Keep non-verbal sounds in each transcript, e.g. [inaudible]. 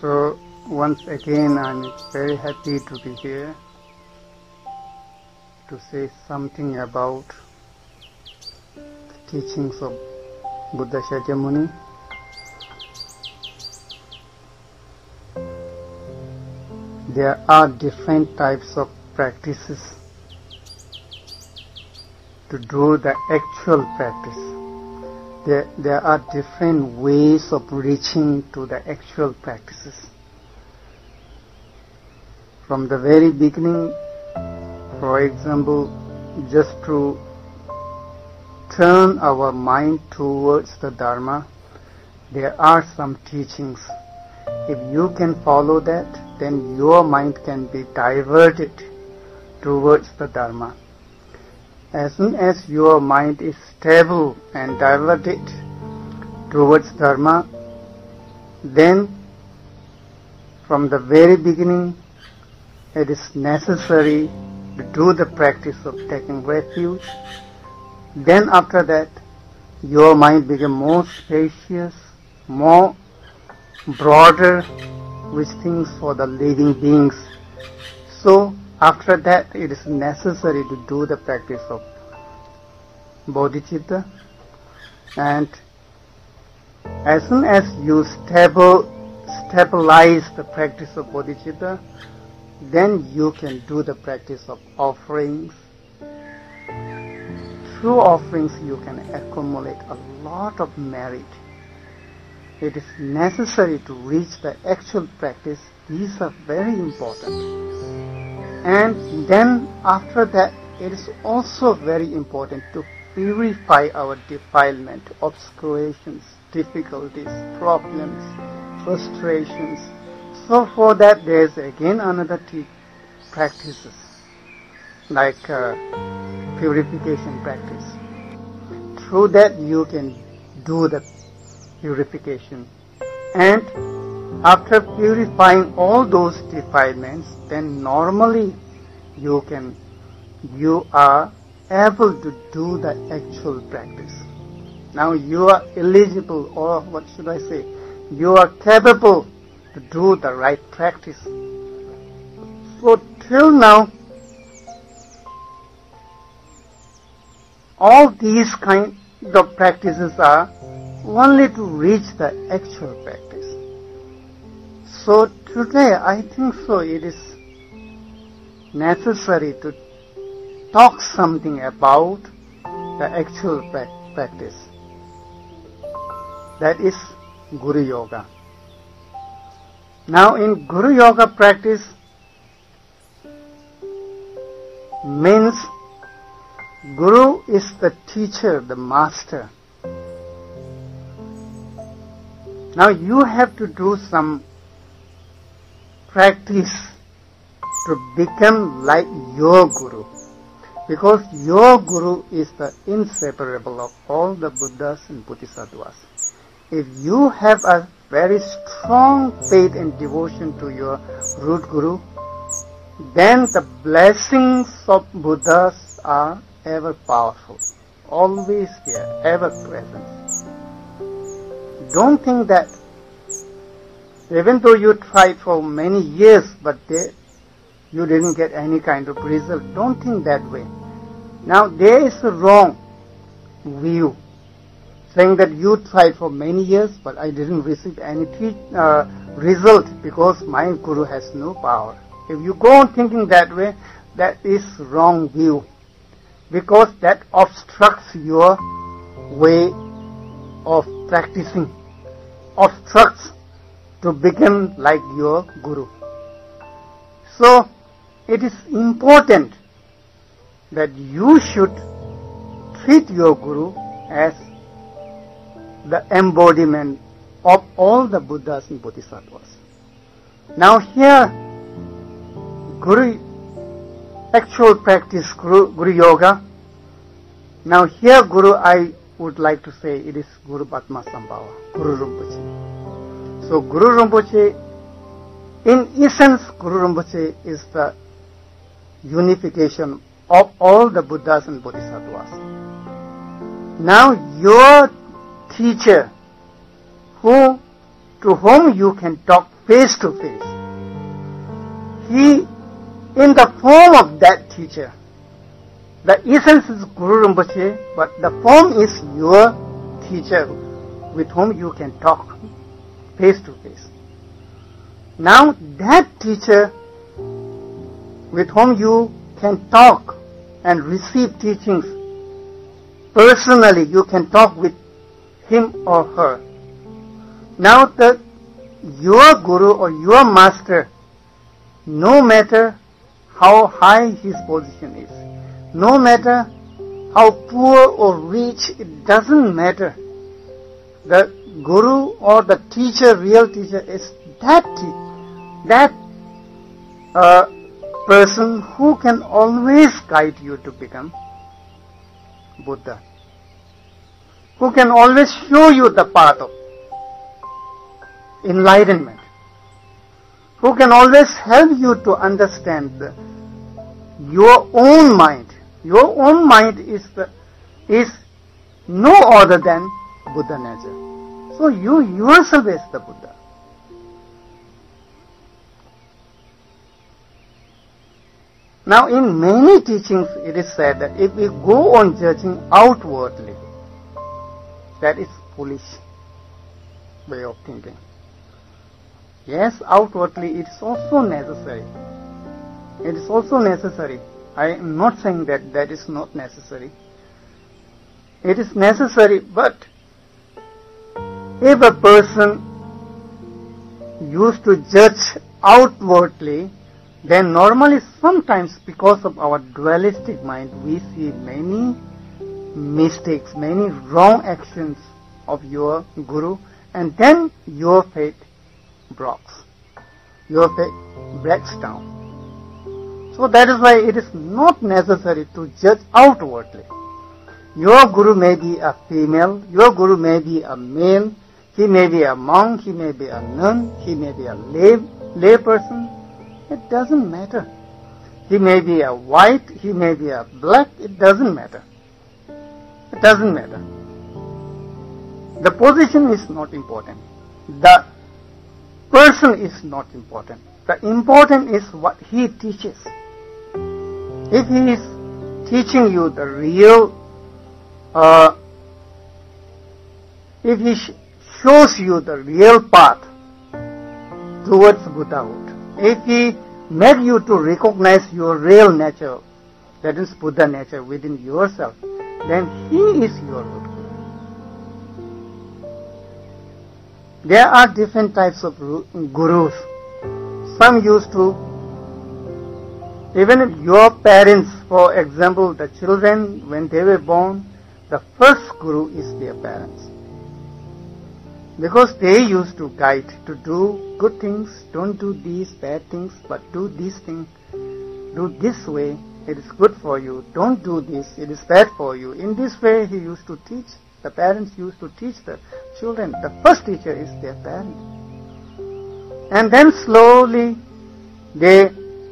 So once again I'm very happy to be here to say something about the teachings of Buddha Shakyamuni. There are different types of practices to do the actual practice. There, there are different ways of reaching to the actual practices. From the very beginning, for example, just to turn our mind towards the Dharma, there are some teachings. If you can follow that, then your mind can be diverted towards the Dharma. As soon as your mind is stable and diverted towards Dharma, then from the very beginning it is necessary to do the practice of taking refuge. Then after that, your mind becomes more spacious, more broader with things for the living beings. So after that, it is necessary to do the practice of bodhicitta. And as soon as you stable, stabilize the practice of bodhicitta, then you can do the practice of offerings. Through offerings, you can accumulate a lot of merit. It is necessary to reach the actual practice. These are very important. And then after that, it is also very important to purify our defilement, obscurations, difficulties, problems, frustrations. So for that, there is again another t- practices like uh, purification practice. Through that, you can do the purification, and after purifying all those defilements, then normally you can, you are able to do the actual practice. Now you are eligible, or what should I say? You are capable to do the right practice. So till now, all these kind of practices are only to reach the actual practice. So today I think so it is necessary to talk something about the actual practice. That is Guru Yoga. Now in Guru Yoga practice means Guru is the teacher, the master. Now you have to do some practice to become like your Guru. Because your Guru is the inseparable of all the Buddhas and Bodhisattvas. If you have a very strong faith and devotion to your root Guru, then the blessings of Buddhas are ever powerful, always there, ever present. Don't think that even though you tried for many years, but they, you didn't get any kind of result, don't think that way. Now there is a wrong view saying that you tried for many years, but I didn't receive any uh, result because my guru has no power. If you go on thinking that way, that is wrong view because that obstructs your way of practicing, obstructs to become like your guru. So it is important that you should treat your guru as the embodiment of all the Buddhas and Bodhisattvas. Now here, Guru, actual practice Guru, Guru Yoga. Now here Guru, I would like to say it is Guru Padma Sambhava, Guru Rinpoche. So Guru Rinpoche, in essence, Guru Rinpoche is the unification of all the Buddhas and Bodhisattvas. Now your teacher, who to whom you can talk face to face. He, in the form of that teacher, the essence is Guru Rinpoche, but the form is your teacher with whom you can talk face to face. Now that teacher with whom you can talk and receive teachings personally, you can talk with him or her. Now the your guru or your master, no matter how high his position is, no matter how poor or rich, it doesn't matter. The guru or the teacher, real teacher is that that uh, person who can always guide you to become Buddha. Who can always show you the path of enlightenment. Who can always help you to understand the, your own mind. Your own mind is the, is no other than Buddha nature. So you yourself is the Buddha. Now in many teachings it is said that if we go on judging outwardly, that is foolish way of thinking. Yes, outwardly it is also necessary. It is also necessary. I am not saying that that is not necessary. It is necessary, but if a person used to judge outwardly, then normally sometimes because of our dualistic mind, we see many mistakes, many wrong actions of your guru, and then your faith breaks. Your faith breaks down. So that is why it is not necessary to judge outwardly. Your guru may be a female, your guru may be a male, he may be a monk, he may be a nun, he may be a lay, lay person. It doesn't matter. He may be a white, he may be a black, it doesn't matter. It doesn't matter. The position is not important. The person is not important. The important is what he teaches. If he is teaching you the real, uh, if he sh- shows you the real path towards Buddhahood, if he made you to recognize your real nature, that is Buddha nature within yourself, then he is your Guru. There are different types of gurus. Some used to, even your parents, for example, the children, when they were born, the first guru is their parents. Because they used to guide to do good things, don't do these bad things, but do these things, do this way, it is good for you, don't do this, it is bad for you. In this way he used to teach the parents used to teach the children. The first teacher is their parent. And then slowly they,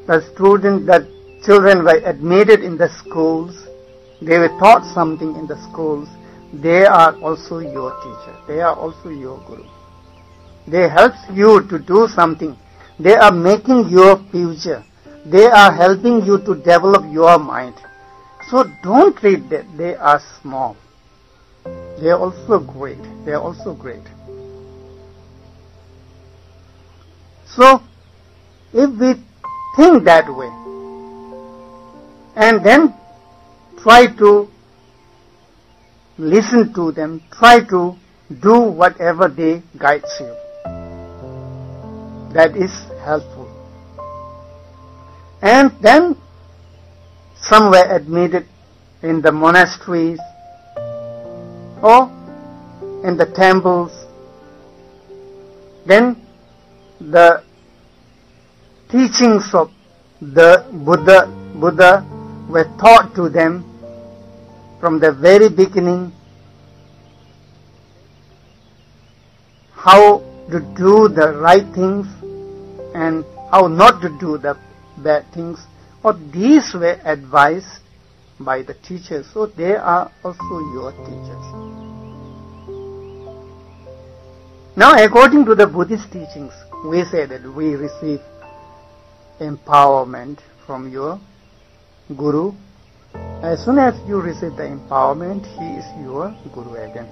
the student, the children were admitted in the schools. They were taught something in the schools. They are also your teacher. They are also your guru. They help you to do something. They are making your future. They are helping you to develop your mind. So don't treat that they are small. They are also great. They are also great. So, if we think that way, and then try to listen to them, try to do whatever they guides you, that is helpful. And then some were admitted in the monasteries or in the temples. Then the teachings of the Buddha, Buddha were taught to them from the very beginning how to do the right things and how not to do the bad things. Or these were advised by the teachers. So they are also your teachers. Now according to the Buddhist teachings, we say that we receive empowerment from your Guru. As soon as you receive the empowerment, he is your Guru again.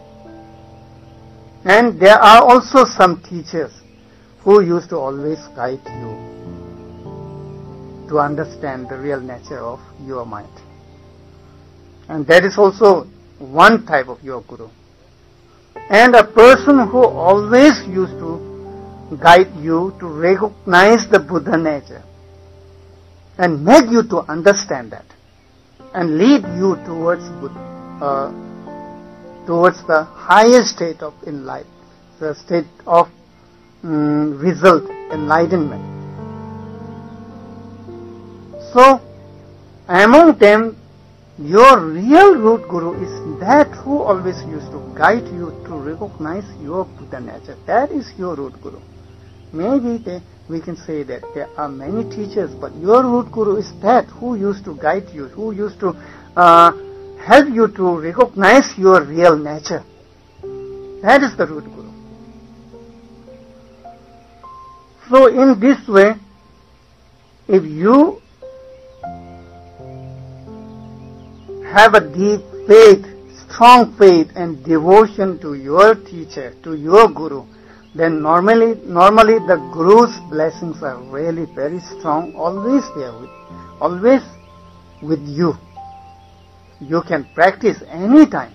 And there are also some teachers who used to always guide you to understand the real nature of your mind. And that is also one type of your Guru. And a person who always used to guide you to recognize the Buddha nature and make you to understand that and lead you towards uh, towards the highest state of enlightenment, the state of um, result, enlightenment. So, among them, your real root guru is that who always used to guide you to recognize your Buddha nature. That is your root guru. Maybe they, we can say that there are many teachers, but your root guru is that who used to guide you, who used to uh, help you to recognize your real nature. That is the root guru. So in this way, if you have a deep faith, strong faith and devotion to your teacher, to your guru, then normally, normally the guru's blessings are really very strong, always there with, always with you. You can practice anytime.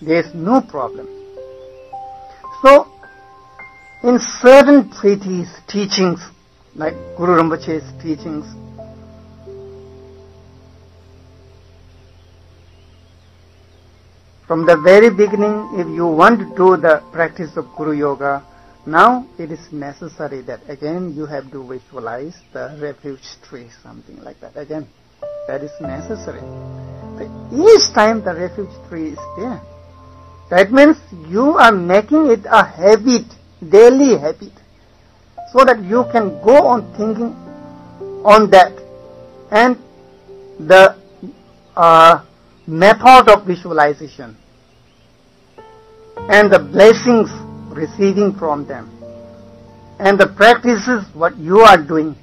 There is no problem. So, in certain treaties, teachings, like Guru Rinpoche's teachings, from the very beginning, if you want to do the practice of Guru Yoga, now it is necessary that again you have to visualize the refuge tree, something like that. Again, that is necessary. Each time the refuge tree is there, that means you are making it a habit daily habit so that you can go on thinking on that and the uh, method of visualization and the blessings receiving from them and the practices what you are doing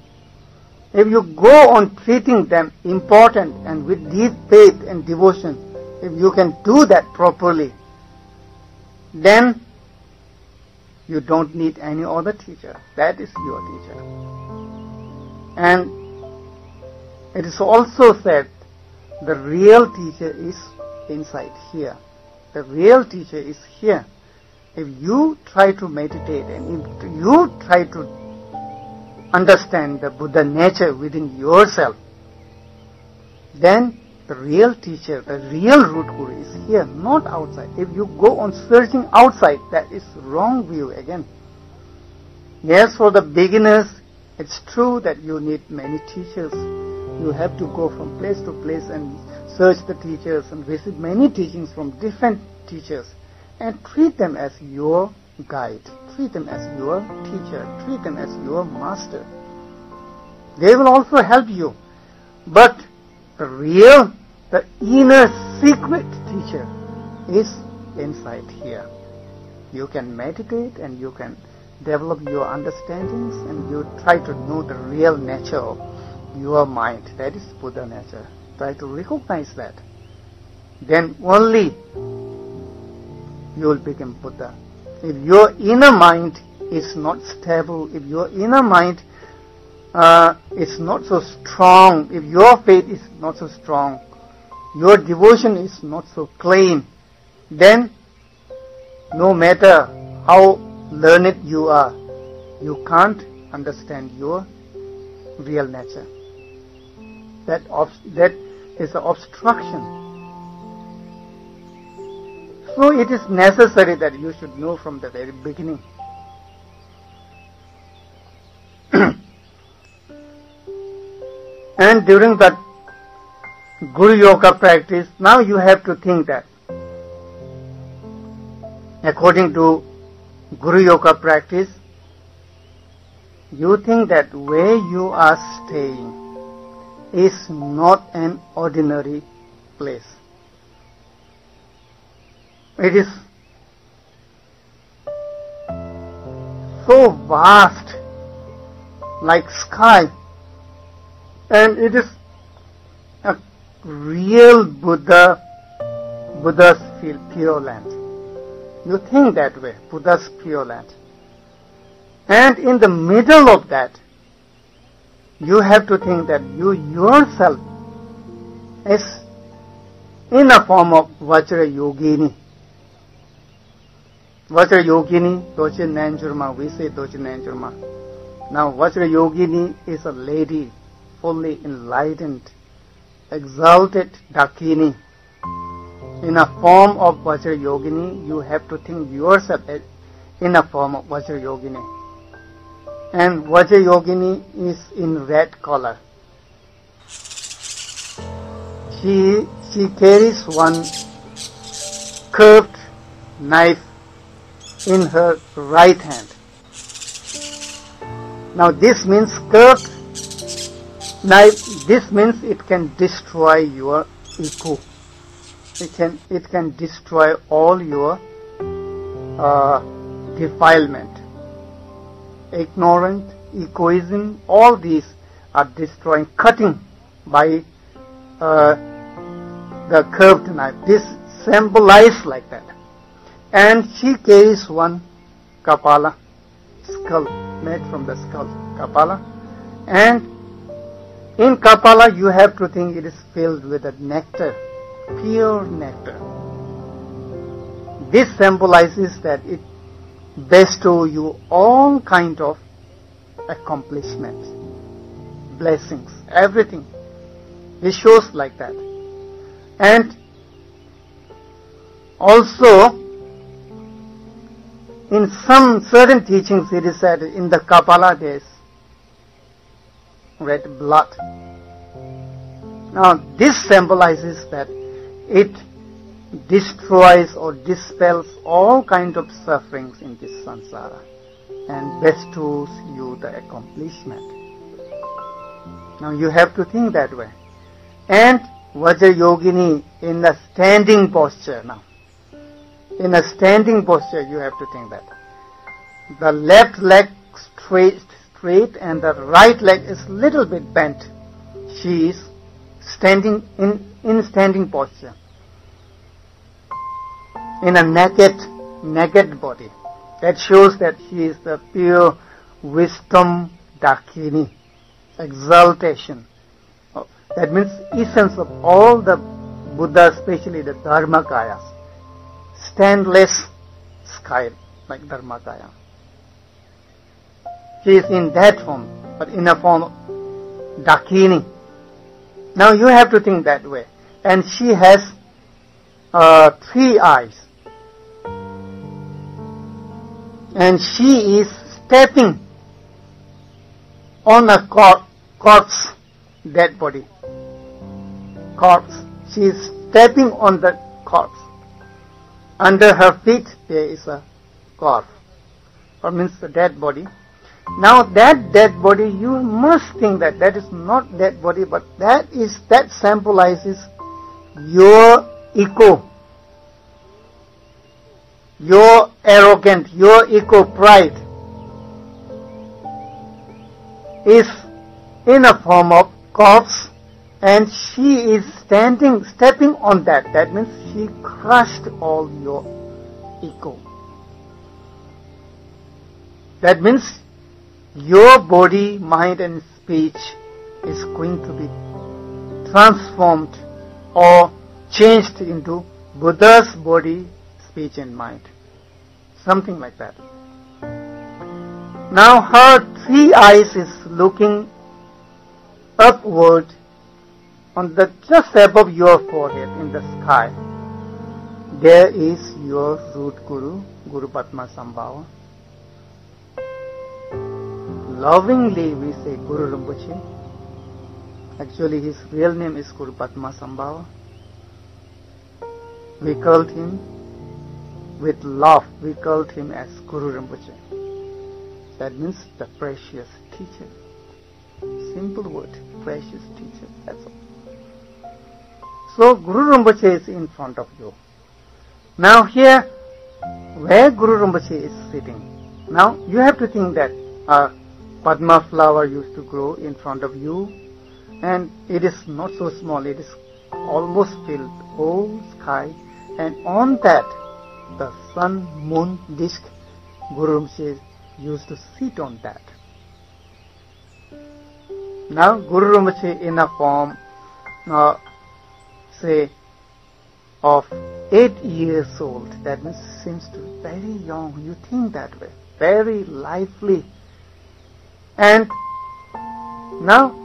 if you go on treating them important and with deep faith and devotion if you can do that properly then you don't need any other teacher. That is your teacher. And it is also said the real teacher is inside here. The real teacher is here. If you try to meditate and if you try to understand the Buddha nature within yourself, then the real teacher, the real root guru is here, not outside. If you go on searching outside, that is wrong view again. Yes, for the beginners, it's true that you need many teachers. You have to go from place to place and search the teachers and visit many teachings from different teachers and treat them as your guide. Treat them as your teacher. Treat them as your master. They will also help you. But the real, the inner secret teacher is inside here. You can meditate and you can develop your understandings and you try to know the real nature of your mind. That is Buddha nature. Try to recognize that. Then only you will become Buddha. If your inner mind is not stable, if your inner mind uh, is not so strong, if your faith is not so strong, your devotion is not so clean, then no matter how learned you are, you can't understand your real nature. That, that is an obstruction. So it is necessary that you should know from the very beginning. [clears throat] and during that Guru Yoga practice, now you have to think that according to Guru Yoga practice, you think that where you are staying is not an ordinary place. It is so vast, like sky, and it is a real Buddha, Buddha's pure land. You think that way, Buddha's pure land. And in the middle of that, you have to think that you yourself is in a form of Vajra Yogini. Vajra Yogini, Dojin Nanjurma, we say Dojin Nanjurma. Now Vajra Yogini is a lady fully enlightened, exalted Dakini. In a form of Vajra Yogini, you have to think yourself in a form of Vajra Yogini and Vajrayogini is in red color. She, she carries one curved knife in her right hand. Now this means curved knife, this means it can destroy your ego. It can, it can destroy all your uh, defilement ignorant, egoism, all these are destroying, cutting by uh, the curved knife. This symbolizes like that. And she carries one kapala, skull, made from the skull, kapala. And in kapala you have to think it is filled with a nectar, pure nectar. This symbolizes that it bestow you all kind of accomplishments, blessings, everything. It shows like that. And also, in some certain teachings it is said in the Kapala days, red blood. Now this symbolizes that it destroys or dispels all kind of sufferings in this samsara and bestows you the accomplishment. Now you have to think that way. And Vajra Yogini in a standing posture now. In a standing posture you have to think that. The left leg straight, straight and the right leg is little bit bent. She is standing in, in standing posture in a naked, naked body. That shows that she is the pure wisdom dakini, exaltation. Oh, that means essence of all the Buddha, especially the Dharmakayas. Standless sky like Dharmakaya. She is in that form, but in a form Dakini. Now you have to think that way. And she has uh, three eyes. And she is stepping on a cor- corpse, dead body. Corpse. She is stepping on the corpse. Under her feet there is a corpse, or means the dead body. Now that dead body, you must think that that is not dead body, but that is that symbolizes your ego your arrogant, your ego pride is in a form of corpse and she is standing, stepping on that. That means she crushed all your ego. That means your body, mind and speech is going to be transformed or changed into Buddha's body, speech and mind. Something like that. Now her three eyes is looking upward on the just above your forehead in the sky. There is your root guru, Guru Padma Sambhava. Lovingly we say Guru Rinpoche. Actually his real name is Guru Padma Sambhava. We called him with love, we called him as Guru Rinpoche. That means the precious teacher. Simple word, precious teacher, that's all. So Guru Rinpoche is in front of you. Now here, where Guru Rinpoche is sitting, Now you have to think that a Padma flower used to grow in front of you and it is not so small, it is almost filled whole sky and on that the sun moon disk Guru Rinpoche used to sit on that. Now Guru Rinpoche in a form uh, say of eight years old, that means seems to be very young. You think that way, very lively. And now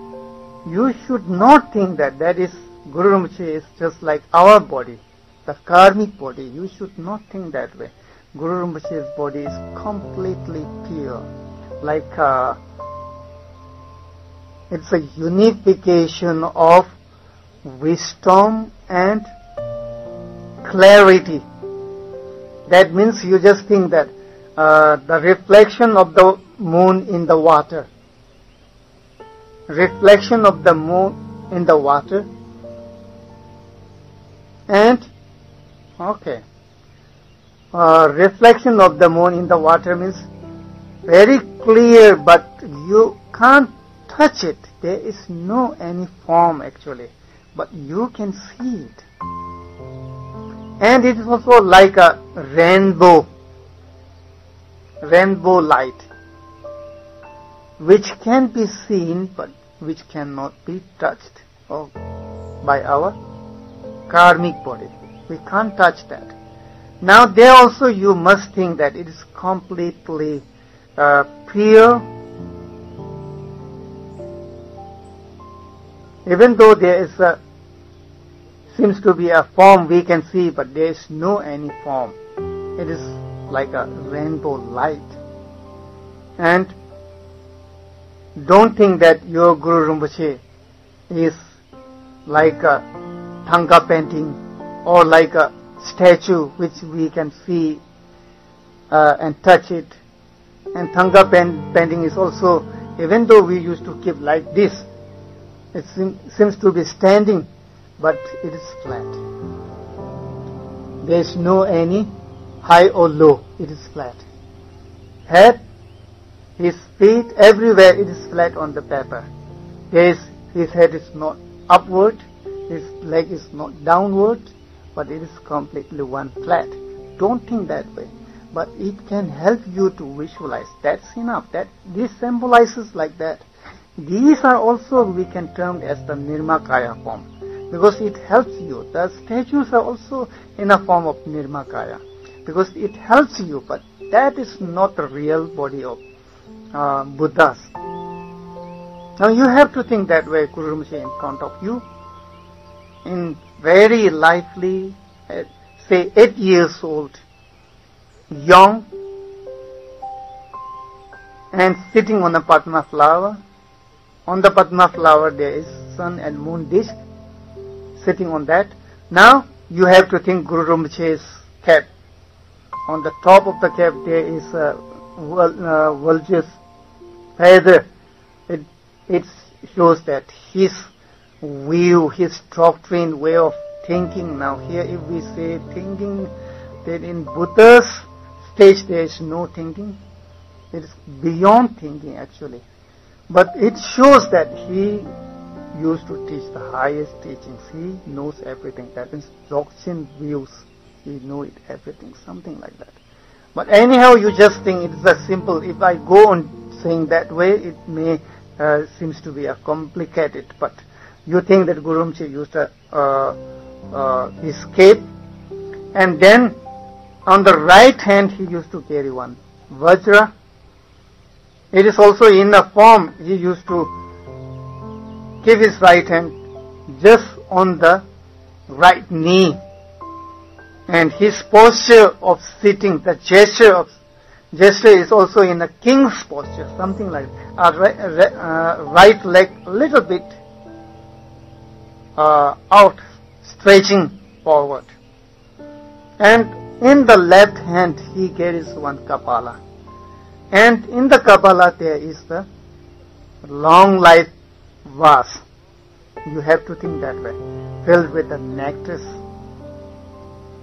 you should not think that that is Guru Rinpoche is just like our body, the karmic body. You should not think that way. Guru Rinpoche's body is completely pure, like uh, it's a unification of wisdom and clarity. That means you just think that uh, the reflection of the moon in the water, reflection of the moon in the water, and okay, uh, reflection of the moon in the water means very clear, but you can't touch it. There is no any form actually, but you can see it. And it is also like a rainbow, rainbow light, which can be seen but which cannot be touched by our karmic body. We can't touch that. Now there also you must think that it is completely uh, pure. Even though there is a seems to be a form we can see but there is no any form. It is like a rainbow light. And don't think that your Guru Rinpoche is like a Thangka painting or like a statue which we can see uh, and touch it and Thangka painting is also even though we used to keep like this it seems to be standing, but it is flat. There is no any high or low. It is flat. Head, his feet, everywhere it is flat on the paper. There is, his head is not upward, his leg is not downward, but it is completely one flat. Don't think that way. But it can help you to visualize. That's enough. That this symbolizes like that. These are also we can term as the Nirmakaya form because it helps you. The statues are also in a form of Nirmakaya because it helps you, but that is not the real body of uh, Buddhas. Now you have to think that way, Guru Rinpoche in front of you, in very lively, uh, say eight years old, young, and sitting on a Padma flower, on the Padma flower there is sun and moon disk sitting on that. Now you have to think Guru Rinpoche's cap. On the top of the cap there is a uh, vulture's feather. It, it shows that his view, his doctrine, way of thinking. Now here if we say thinking, then in Buddha's stage there is no thinking. It is beyond thinking actually. But it shows that he used to teach the highest teachings. He knows everything. That means Dzogchen views. He knows it, everything, something like that. But anyhow, you just think it's a simple. If I go on saying that way, it may uh, seems to be a complicated. But you think that Guru Rinpoche used a uh, uh, his cape, and then on the right hand he used to carry one. Vajra, it is also in a form he used to give his right hand just on the right knee. And his posture of sitting, the gesture of gesture is also in a king's posture, something like a right, uh, right leg a little bit uh, out, stretching forward. And in the left hand he carries one kapala. And in the kapala there is the long life vase. You have to think that way. Filled with the nectar.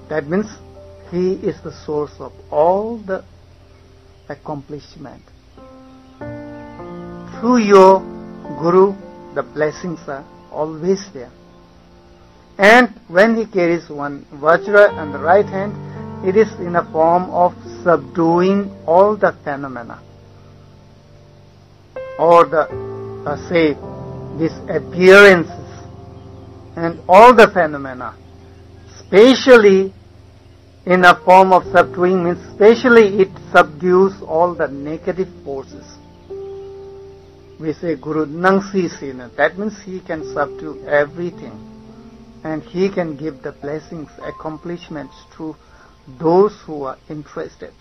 That means he is the source of all the accomplishment. Through your Guru, the blessings are always there. And when he carries one vajra on the right hand, it is in a form of subduing all the phenomena. Or the, uh, say, these appearances and all the phenomena. Spatially, in a form of subduing means spatially it subdues all the negative forces. We say Guru Nangsi Sina. That means he can subdue everything. And he can give the blessings, accomplishments to those who are interested.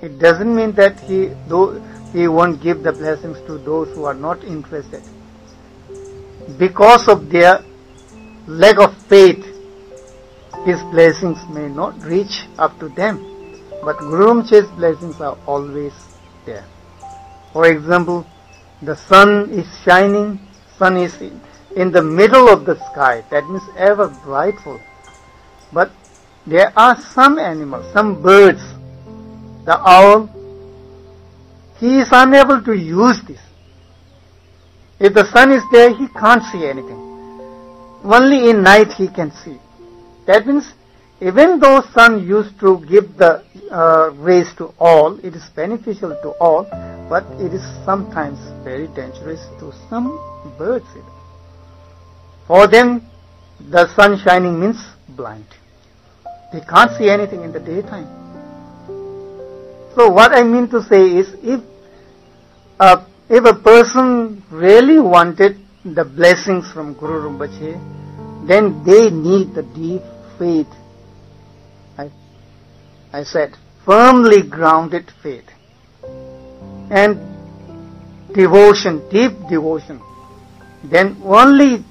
It doesn't mean that he, though, he won't give the blessings to those who are not interested. Because of their lack of faith, his blessings may not reach up to them. But Guru Rinpoche's blessings are always there. For example, the sun is shining, sun is in the middle of the sky, that means ever brightful. But there are some animals, some birds, the owl, he is unable to use this. If the sun is there, he can't see anything. Only in night he can see. That means even though sun used to give the uh, rays to all, it is beneficial to all, but it is sometimes very dangerous to some birds. For them, the sun shining means blind. They can't see anything in the daytime. So what I mean to say is, if uh, if a person really wanted the blessings from Guru Rinpoche, then they need the deep faith. I, I said, firmly grounded faith. And devotion, deep devotion. Then only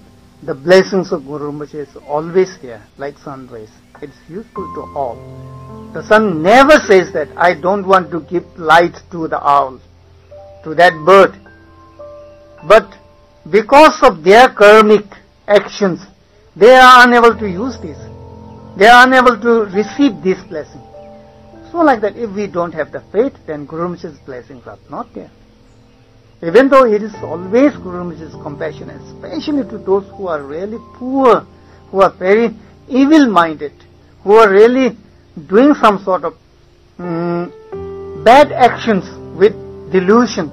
the blessings of Guru Rinpoche is always there, like sun rays. It's useful to all. The sun never says that I don't want to give light to the owl, to that bird. But because of their karmic actions, they are unable to use this. They are unable to receive this blessing. So like that, if we don't have the faith, then Guru Rinpoche's blessings are not there. Even though it is always Guru Rinpoche's compassion, especially to those who are really poor, who are very evil-minded, who are really doing some sort of um, bad actions with delusion.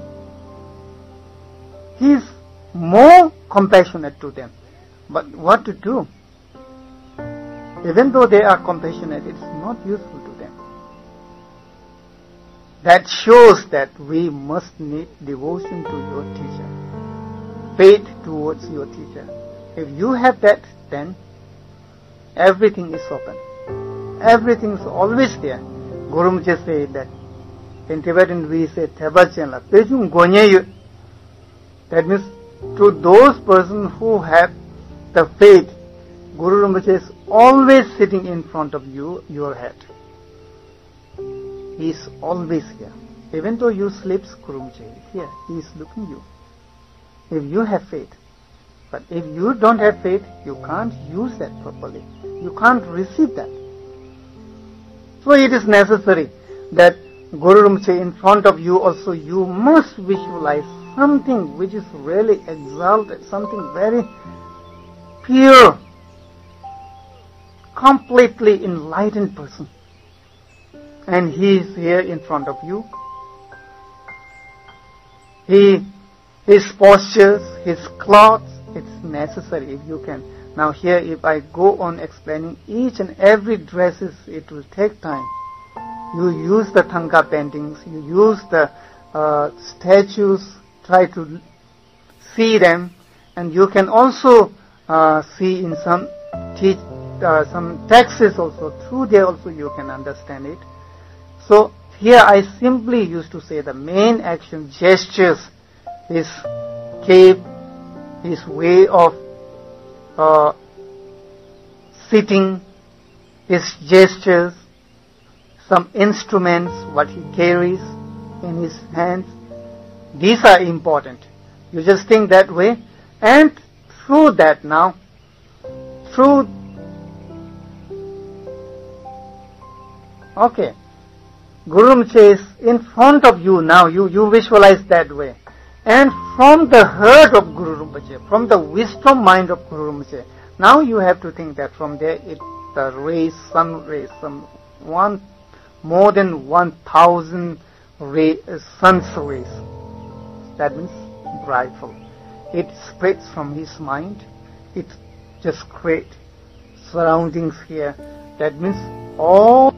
He is more compassionate to them. But what to do? Even though they are compassionate, it's not useful. That shows that we must need devotion to your teacher, faith towards your teacher. If you have that, then everything is open. Everything is always there. Guru just said that. In Tibetan we say Tebachenla. That means to those persons who have the faith, Guru Rinpoche is always sitting in front of you, your head. He is always here. Even though you sleep, Guru here. He is looking you. If you have faith. But if you don't have faith, you can't use that properly. You can't receive that. So it is necessary that Guru Rinpoche in front of you also you must visualize something which is really exalted, something very pure, completely enlightened person. And he is here in front of you. He, his postures, his clothes, it's necessary if you can. Now here if I go on explaining each and every dresses, it will take time. You use the Thangka paintings, you use the uh, statues, try to see them, and you can also uh, see in some teach, uh, some texts also. Through there also you can understand it. So here I simply used to say the main action gestures, his cape, his way of uh, sitting, his gestures, some instruments, what he carries in his hands. These are important. You just think that way and through that now, through, okay, Guru Rinpoche is in front of you now. You, you visualize that way. And from the heart of Guru Rinpoche, from the wisdom mind of Guru Rinpoche, now you have to think that from there it the rays, sun rays, some one more than one thousand ray, uh, sun's rays. That means brightful. It spreads from his mind. It just creates surroundings here. That means all